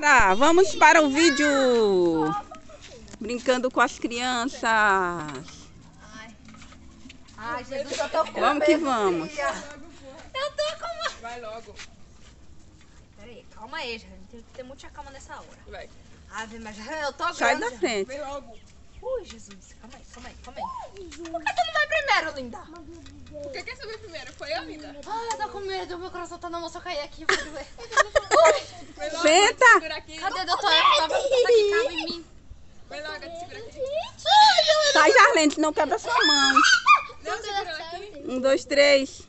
Tá, vamos para o vídeo. Brincando com as crianças. Ai, Jesus, eu tô com Vamos que vamos. Eu tô com uma... Vai logo. Pera aí, calma aí, gente. Tem que ter muita calma nessa hora. Vai. Ave, mas eu tô Sai grande. da frente. Vem logo. Ui, Jesus. Calma aí, calma aí, calma aí. Por que tu não vai primeiro, linda? O que quer saber primeiro? Foi eu, linda? Ai, eu tô com medo. Meu coração tá na mão. Se eu cair aqui, eu vou doer. Ui, logo. Senta. cadê, doutor? Tava aqui, cabe em mim. Vem logo, te segura aqui. Sai, Jarlene, senão quebra sua mão. Não, segura aqui. Um, dois, três.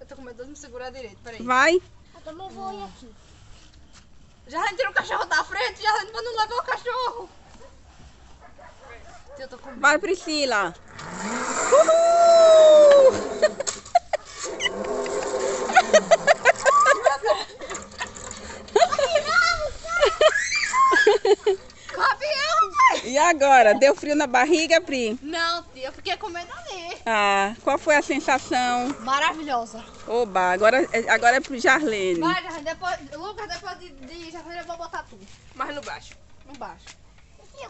Eu tô com medo de me segurar direito, peraí. Vai. Eu também vou ir aqui. Já tira o cachorro da frente, já pra não levar o cachorro. Eu tô com. Vai, Priscila. Uhul! E agora? Deu frio na barriga, Pri? Não, tia, eu fiquei com medo ali. Ah, qual foi a sensação? Maravilhosa. Oba, agora, é- agora é pro Jarlene. Vai, depois, Lucas, depois de, de Jardim, eu vou botar tudo Mais no baixo. no baixo.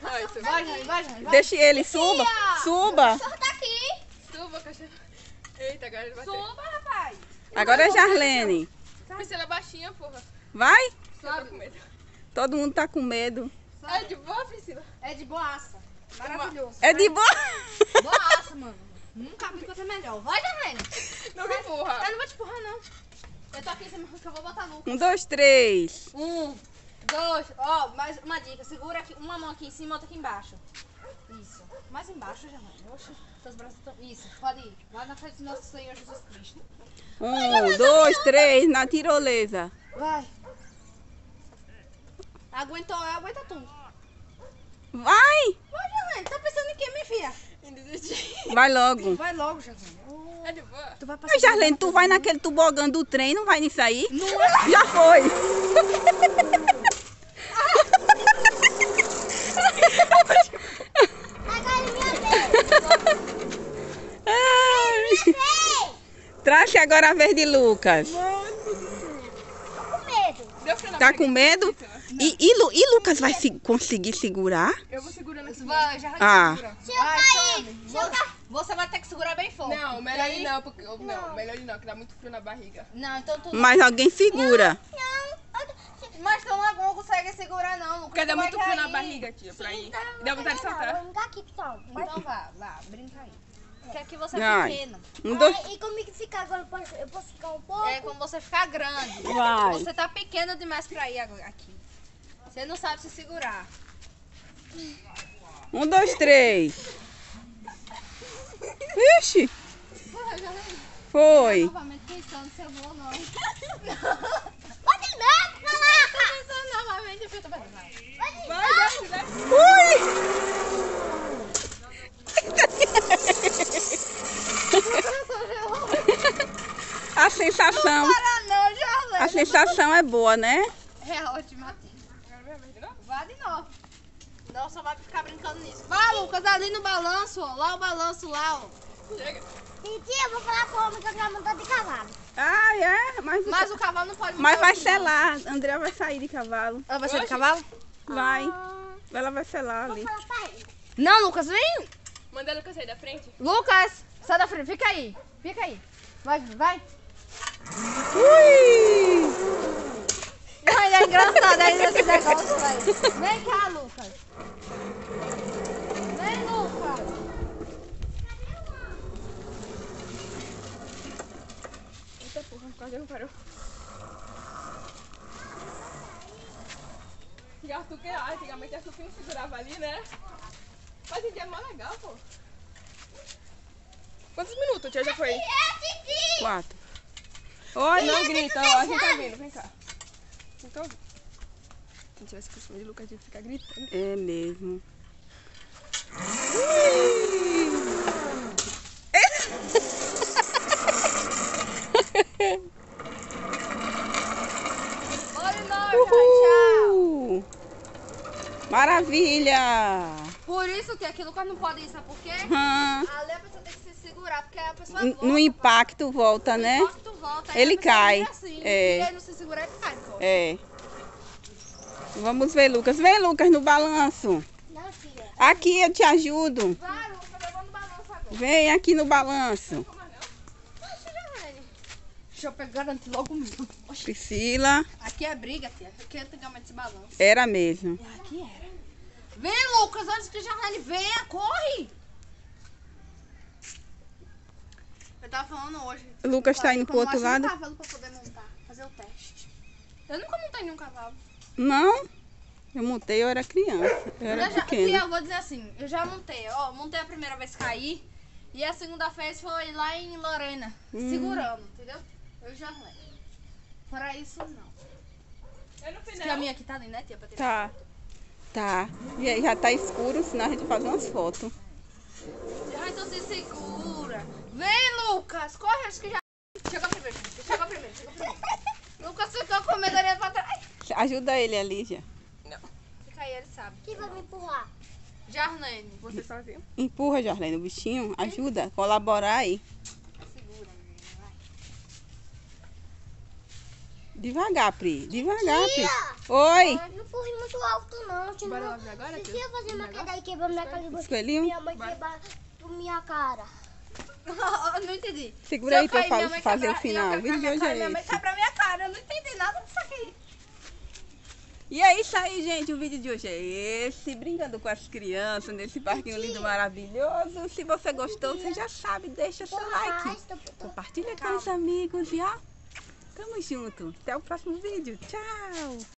Vai. Vai, vai, vai. Deixa ele, suba. Suba. Tá aqui. Suba, cachorro. Eita, agora ele bateu. Suba, rapaz. Agora é Jarlene. Priscila é baixinha, porra. Vai? Eu tô com medo. Todo mundo tá com medo. É de boa, Priscila? É de boaça. Maravilhoso. É de boa. Boaça, mano. Nunca vi coisa melhor. Vai, Jardim. Não me empurra. Eu não vou te empurrar, não. Eu tô aqui em cima, que eu vou botar Lucas. Um, dois, três. Um, dois, ó, mais uma dica. Segura aqui, uma mão aqui em cima, outra aqui embaixo. Isso. Mais embaixo, Jardim. Oxe, seus braços estão... Isso, pode ir. Vai na frente do nosso Senhor Jesus Cristo. Um, dois, três, na tirolesa. Vai. Aguentou, aguenta tu. Vai! Vai, Jardim. Tá pensando em quê, minha filha? Em desistir. Vai logo. Vai logo, Jardim. É de boa. Tu vai Mas, Jarlene, tu vai naquele tobogã do trem, não vai nisso aí? Não é? Já foi. Agora é minha vez. Ai. Trace agora a vez de Lucas. Tá com medo? E, e, Lu- e Lucas vai se- conseguir segurar? Eu vou segurando aqui. Vai, Jardim. Ah. segura. Se eu cair, cair. Você vai ter que segurar bem forte. Não, melhor aí? ele não, porque. Não, melhor ele não, que dá muito frio na barriga. Não, então tu Mas alguém segura. Não. eu- Mas tu não consegue segurar não, Lucas. Porque dá muito frio na barriga, tia, pra ir. Não, Dá vontade de não, saltar. Aqui. Vai. Então vá, vá, brinca aí. Porque aqui você é pequeno. Um, dois. Ai, E como é que fica agora? Eu posso, eu posso ficar um pouco? É como você ficar grande. Vai. Você tá pequeno demais pra ir agora- aqui. Você não sabe se segurar. Um, dois, três. Ixi, foi. novamente pensando se eu vou ou não. Pode não, Tô caraca. Pensando novamente, eu tô vai. Vai. Ui! A sensação, Para não, já a sensação é boa, né? É. Agora vai, vai de novo. Vá de novo. Não, só vai ficar brincando nisso. Vá, Lucas, ali no balanço, ó. Lá o balanço, lá, ó. Chega. Eu vou falar com o homem que eu quero montar de cavalo. Ah, é? Mas, Mas o cavalo não pode mas vai hoje, não. selar. André vai sair de cavalo. Ela vai ser de cavalo? Vai. Ela vai selar ali. Ele. Não, Lucas, vem. Manda Lucas sair da frente. Lucas, sai da frente. Fica aí. Fica aí. Vai, vai. Ui! Ai, é engraçado aí nesse negócio, velho. Vem cá, Lucas. Vem, Lucas. Não parou. E Arthur que ah, antigamente Arthur que não segurava ali, né? Mas em dia é mó legal, pô. Quantos minutos, tia, já foi? É. Quatro. Oi, não grita, ó, a gente tá vindo, vem cá. Se não tivesse costume de Lucas de ficar gritando. É mesmo. Olha nós, tchau. Uhul! Maravilha! Por isso que aqui Lucas não pode ir, sabe por quê? Hum, Ali a pessoa tem que se segurar, porque a pessoa volta. no impacto volta, né? Enquanto tu volta, Ele cai. Assim, É. E aí não se segurar, ele cai. pô. É. Vamos ver, Lucas. Vem, Lucas, no balanço. Não, filha. Aqui eu te ajudo. Vai, Lucas, eu vou no balanço agora. Vem aqui no balanço. Deixa eu pegar garantir logo o meu. Oxi, Priscila, Aqui é briga, tia. Aqui é antigamente esse balanço. era mesmo. É, aqui era. Vem, Lucas, antes que o Jarlane venha, corre! Eu tava falando hoje. Lucas tá indo pro outro lado. um cavalo pra poder montar, fazer o teste. Eu nunca montei nenhum cavalo. Não, eu montei, eu era criança. Eu era eu, já, pequena. eu vou dizer assim, eu já montei, ó, montei a primeira vez caí e a segunda vez foi lá em Lorena, Hum. segurando, entendeu? Eu já lembro. Fora isso, não. É no Porque a final. minha aqui tá ali, né, tia? Pra tirar. Tá. Tá. E aí já tá escuro, senão a gente faz umas fotos. Ai, então se segura. Vem, Lucas, corre, acho que já... Chegou primeiro, chegou primeiro, chegou primeiro. Lucas ficou com medo ali pra trás. Ajuda ele ali, já. Fica aí, ele sabe. Quem vai me empurrar? Jarlene, Você sozinho? Empurra, Jorlene, o bichinho. Ajuda, colaborar aí. segura, menina, vai. Devagar, Pri. Devagar, Pri. Oi. Não empurre muito alto, não. Senão... Bora lá agora, Se você fazer uma queda e quebrar minha cara, Espelhinho. minha mãe quebrar minha cara. Eu não entendi. Segura aí Se eu pra eu cair, minha fa- mãe fazer o final. eu O vídeo de hoje minha é mãe pra minha cara, eu não entendi nada disso aqui. E é isso aí, gente. O vídeo de hoje é esse. Brincando com as crianças nesse parquinho lindo, maravilhoso. Se você gostou, você já sabe. Deixa seu like. Compartilha com os amigos e ó. Tamo junto. Até o próximo vídeo. Tchau.